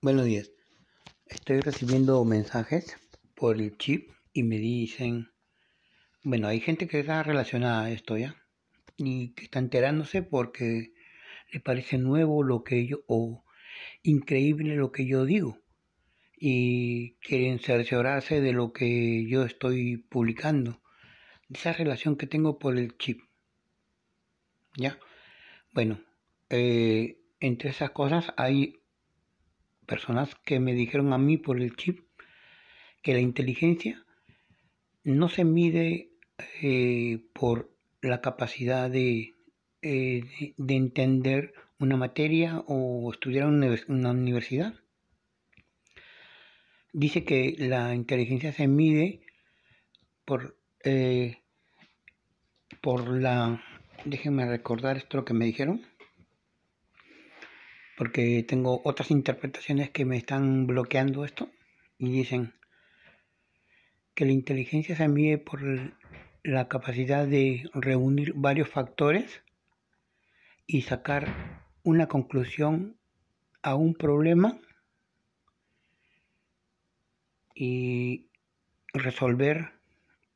Buenos días. Estoy recibiendo mensajes por el chip y me dicen, bueno, hay gente que está relacionada a esto ya y que está enterándose porque le parece nuevo lo que yo o increíble lo que yo digo y quieren cerciorarse de lo que yo estoy publicando, esa relación que tengo por el chip. ¿Ya? Bueno, eh, entre esas cosas hay personas que me dijeron a mí por el chip que la inteligencia no se mide eh, por la capacidad de, eh, de, entender una materia o estudiar en una universidad. Dice que la inteligencia se mide por, eh, por la... Déjenme recordar esto que me dijeron porque tengo otras interpretaciones que me están bloqueando esto y dicen que la inteligencia se mide por la capacidad de reunir varios factores y sacar una conclusión a un problema y resolver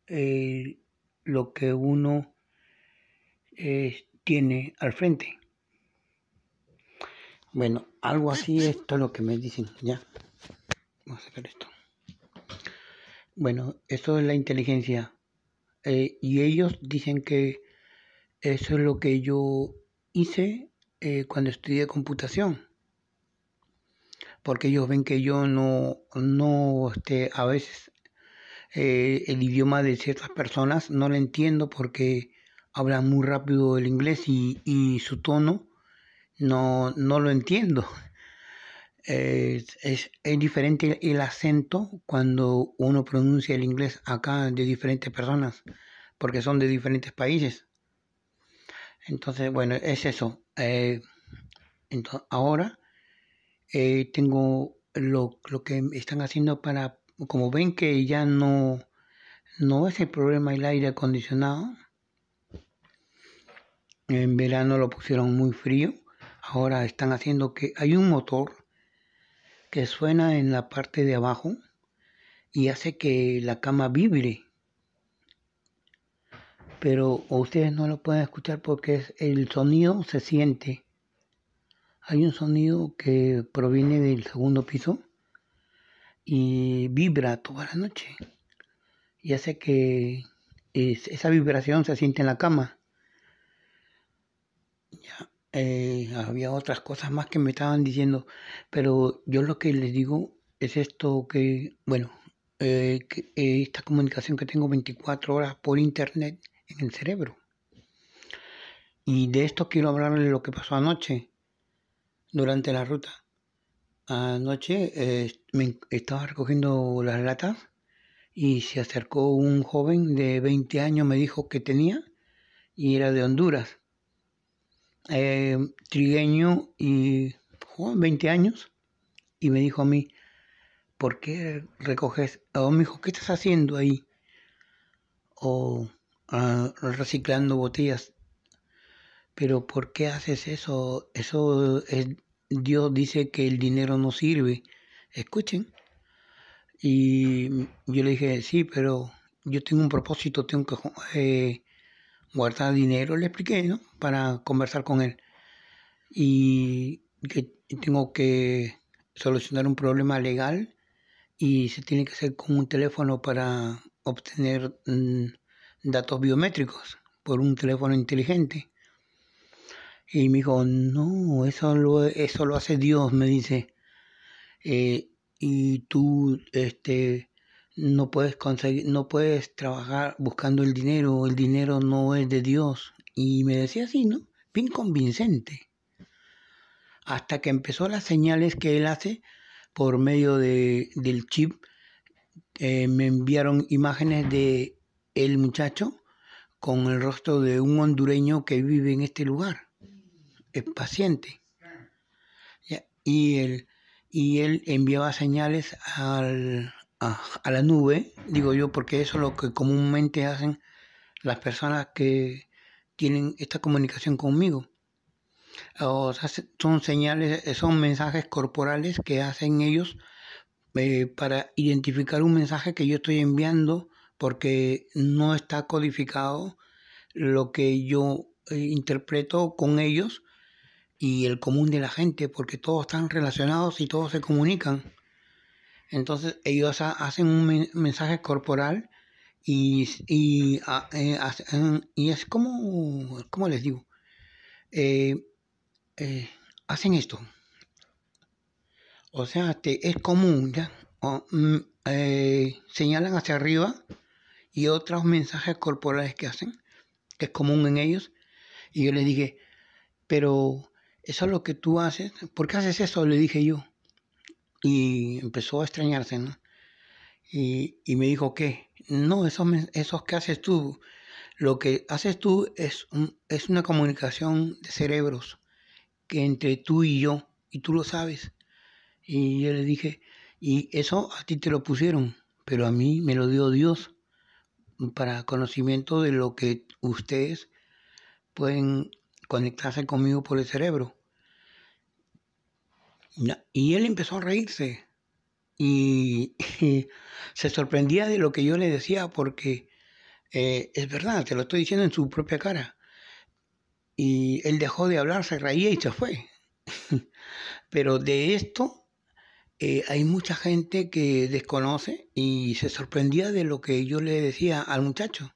eh, lo que uno eh, tiene al frente. Bueno, algo así es todo lo que me dicen, ya. Vamos a sacar esto. Bueno, esto es la inteligencia. Eh, y ellos dicen que eso es lo que yo hice eh, cuando estudié computación. Porque ellos ven que yo no, no este, a veces eh, el idioma de ciertas personas no lo entiendo porque hablan muy rápido el inglés y, y su tono no, no lo entiendo. Es, es, diferente el acento cuando uno pronuncia el inglés acá de diferentes personas, porque son de diferentes países. Entonces, bueno, es eso. Eh, entonces, ahora eh, tengo lo, lo, que están haciendo para, como ven que ya no, no es el problema el aire acondicionado, en verano lo pusieron muy frío ahora están haciendo que hay un motor que suena en la parte de abajo y hace que la cama vibre. Pero ustedes no lo pueden escuchar porque el sonido se siente. Hay un sonido que proviene del segundo piso y vibra toda la noche. Y hace que esa vibración se siente en la cama. Eh, había otras cosas más que me estaban diciendo, pero yo lo que les digo es esto que, bueno, eh, eh, esta comunicación que tengo 24 horas por internet en el cerebro. Y de esto quiero hablarles lo que pasó anoche, durante la ruta. Anoche me estaba recogiendo las latas y se acercó un joven de 20 años, me dijo que tenía, y era de Honduras eh, trigueño y 20 años y me dijo a mí, ¿por qué recoges? O me dijo, ¿qué estás haciendo ahí? O ah, reciclando botellas. Pero ¿por qué haces eso? Eso es, Dios dice que el dinero no sirve. Escuchen. Y yo le dije, sí, pero yo tengo un propósito, tengo que eh, guardar dinero, le expliqué, ¿no? Para conversar con él. Y que tengo que solucionar un problema legal y se tiene que hacer con un teléfono para obtener mm, datos biométricos por un teléfono inteligente. Y me dijo, no, eso lo, eso lo hace Dios, me dice. Eh, y tú, este, no puedes conseguir, no puedes trabajar buscando el dinero, el dinero no es de Dios. Y me decía así, ¿no? Bien convincente. Hasta que empezó las señales que él hace por medio de, del chip, eh, me enviaron imágenes de el muchacho con el rostro de un hondureño que vive en este lugar, es paciente. Y él, y él enviaba señales al, a, la nube, digo yo, porque eso es lo que comúnmente hacen las personas que tienen esta comunicación conmigo. O sea, son señales, son mensajes corporales que hacen ellos eh, para identificar un mensaje que yo estoy enviando porque no está codificado lo que yo eh, interpreto con ellos y el común de la gente, porque todos están relacionados y todos se comunican. Entonces ellos hacen un mensaje corporal y, y, eh, y es como, ¿cómo les digo? Eh, eh, hacen esto. O sea, te, es común, ¿ya? Mm, señalan hacia arriba y otros mensajes corporales que hacen, que es común en ellos. Y yo les dije, pero eso es lo que tú haces. ¿Por qué haces eso? Le dije yo. Y empezó a extrañarse, ¿no? Y, y me dijo, ¿qué? No, esos, esos que haces tú, lo que haces tú es, es una comunicación de cerebros que entre tú y yo, y tú lo sabes. Y yo le dije, y eso a ti te lo pusieron, pero a mí me lo dio Dios para conocimiento de lo que ustedes pueden conectarse conmigo por el cerebro. Y él empezó a reírse y, se sorprendía de lo que yo le decía porque eh, es verdad, te lo estoy diciendo en su propia cara. Y él dejó de hablar, se reía y se fue. Pero de esto eh, hay mucha gente que desconoce y se sorprendía de lo que yo le decía al muchacho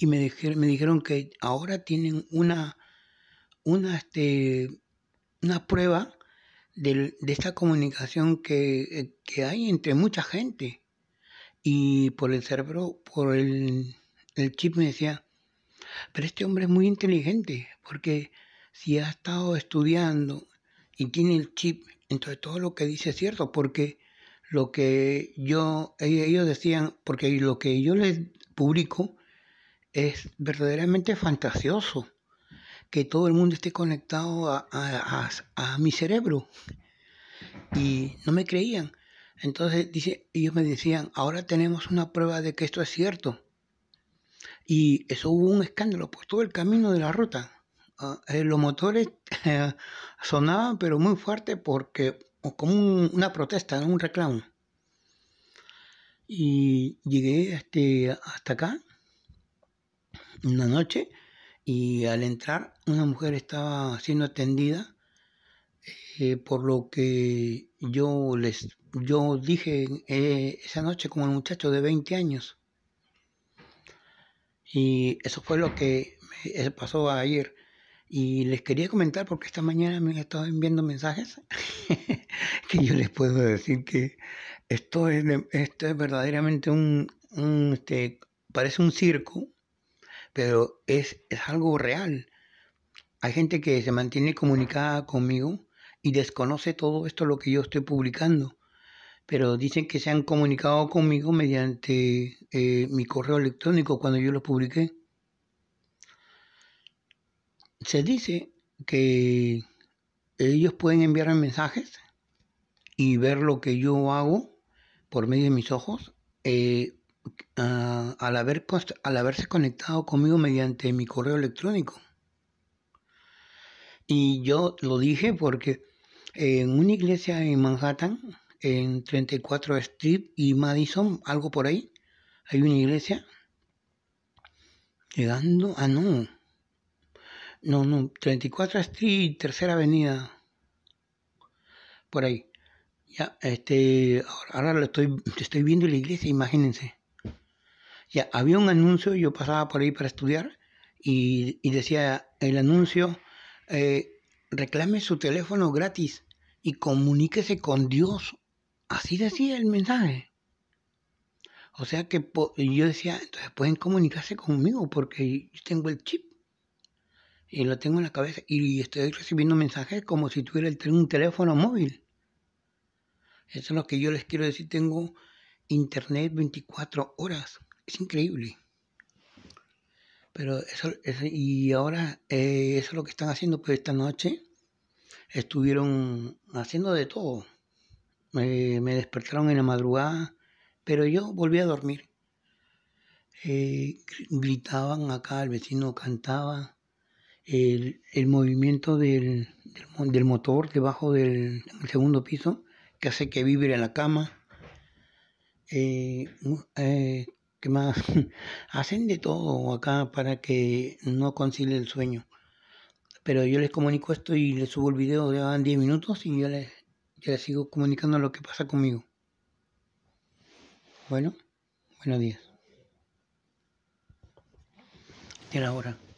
y me, me dijeron que ahora tienen una, una, este, una prueba de, esta comunicación que, hay entre mucha gente. Y por el cerebro, por el, el chip me decía, pero este hombre es muy inteligente, porque si ha estado estudiando y tiene el chip, entonces todo lo que dice es cierto, porque lo que yo, ellos decían, porque lo que yo les publico es verdaderamente fantasioso que todo el mundo esté conectado a, mi cerebro. Y no me creían. Entonces dice, ellos me decían, ahora tenemos una prueba de que esto es cierto. Y eso hubo un escándalo por todo el camino de la ruta. Ah, eh, los motores sonaban pero muy fuerte porque como una protesta, un reclamo. Y llegué este, hasta acá una noche y al entrar una mujer estaba siendo atendida eh, por lo que yo les yo dije eh, esa noche como el muchacho de 20 años. Y eso fue lo que me pasó ayer. Y les quería comentar porque esta mañana me han estado enviando mensajes que yo les puedo decir que esto es, esto es verdaderamente un, un este, parece un circo pero es, es algo real. Hay gente que se mantiene comunicada conmigo y desconoce todo esto lo que yo estoy publicando, pero dicen que se han comunicado conmigo mediante eh, mi correo electrónico cuando yo lo publiqué. Se dice que ellos pueden enviarme mensajes y ver lo que yo hago por medio de mis ojos eh, Ah, al, haber, al haberse conectado conmigo mediante mi correo electrónico. Y yo lo dije porque en una iglesia en Manhattan, en 34 Street y Madison, algo por ahí, hay una iglesia. Llegando, ah, no, no, no, 34 Street, tercera avenida, por ahí. Ya, este, ahora, lo estoy, estoy viendo la iglesia, imagínense. Ya, había un anuncio, yo pasaba por ahí para estudiar y, decía el anuncio, eh, reclame su teléfono gratis y comuníquese con Dios. Así decía el mensaje. O sea que yo decía, entonces pueden comunicarse conmigo porque yo tengo el chip y lo tengo en la cabeza y estoy recibiendo mensajes como si tuviera un teléfono móvil. Eso es lo que yo les quiero decir, tengo internet 24 horas. Es increíble. Pero eso, y ahora eh, eso es lo que están haciendo, pues esta noche estuvieron haciendo de todo. me despertaron en la madrugada, pero yo volví a dormir. Eh, gritaban acá, el vecino cantaba el, movimiento del, del, motor debajo del segundo piso que hace que vibre en la cama. Eh, ¿Qué más? Hacen de todo acá para que no concilie el sueño. Pero yo les comunico esto y les subo el video, ya van 10 minutos y yo les, les sigo comunicando lo que pasa conmigo. Bueno, buenos días. la hora.